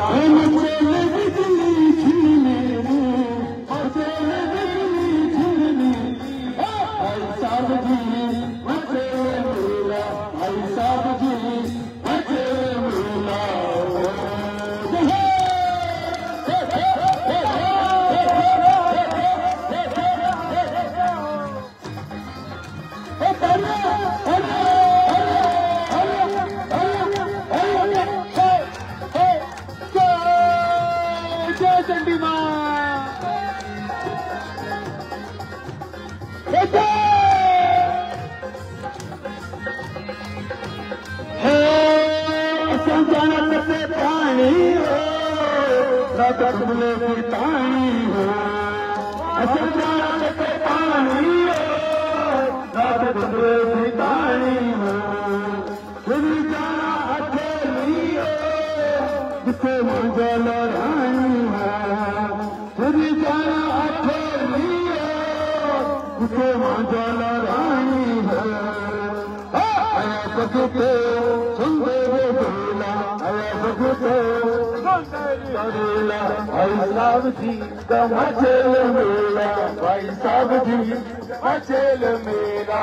Amen. काणी काणी सत रे जी काणी है हि जाना अठ किथे माजवाणी हैल चारा अठ नी किथे माजवा राणी है मेल भाई साहिब जी अचल मेला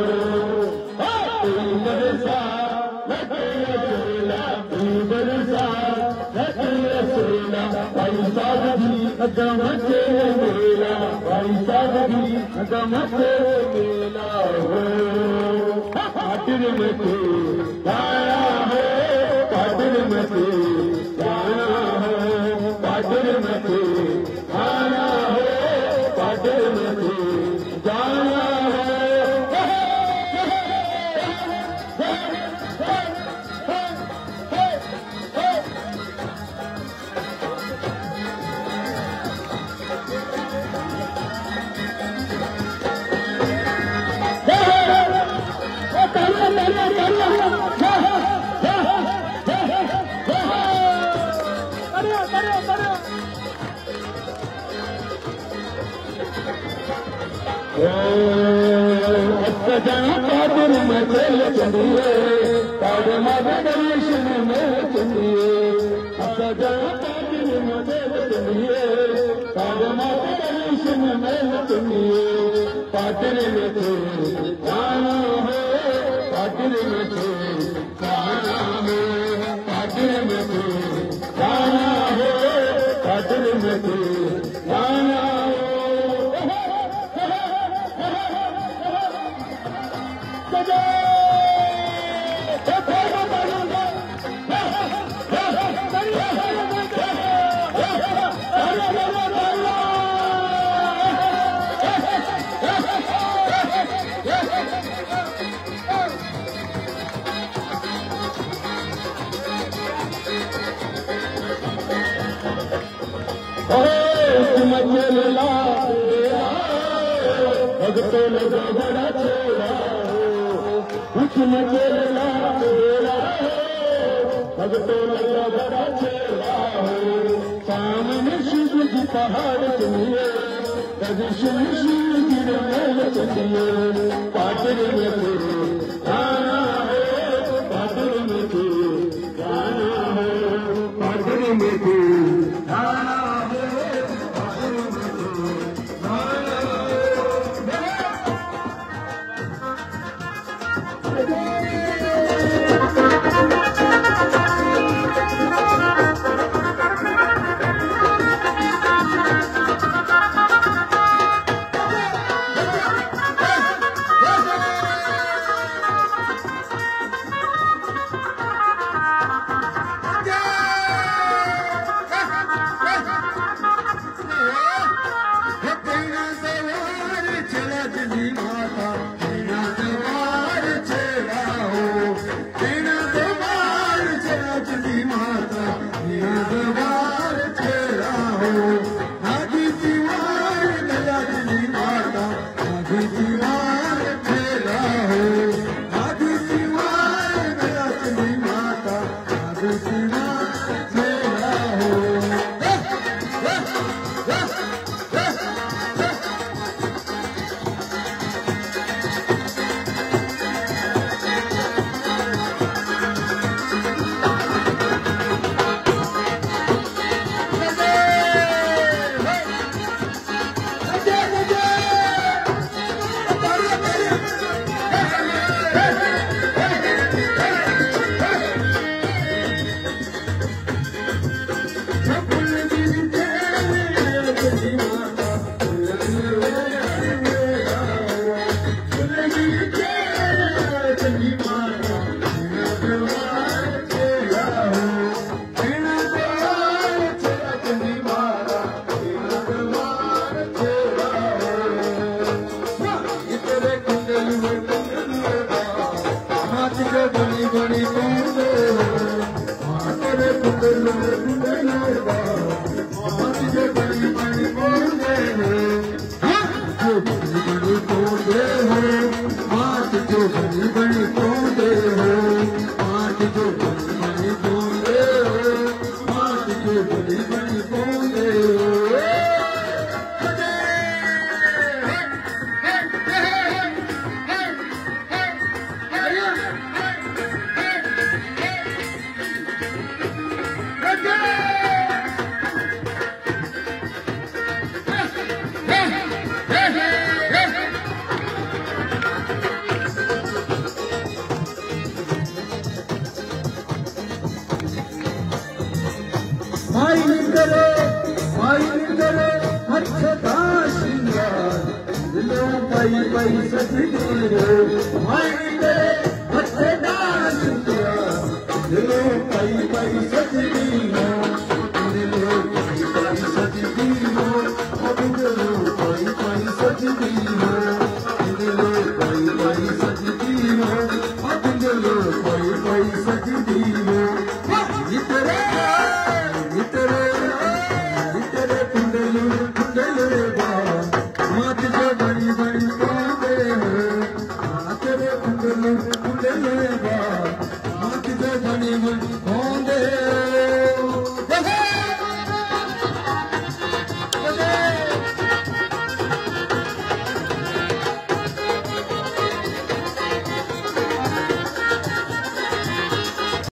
भाई साधी मेला भाई साधी मथे اسان جا ڪادر مچي Thank you. जी में पाटर गाना Hallelujah. पाई पाई सच दिलो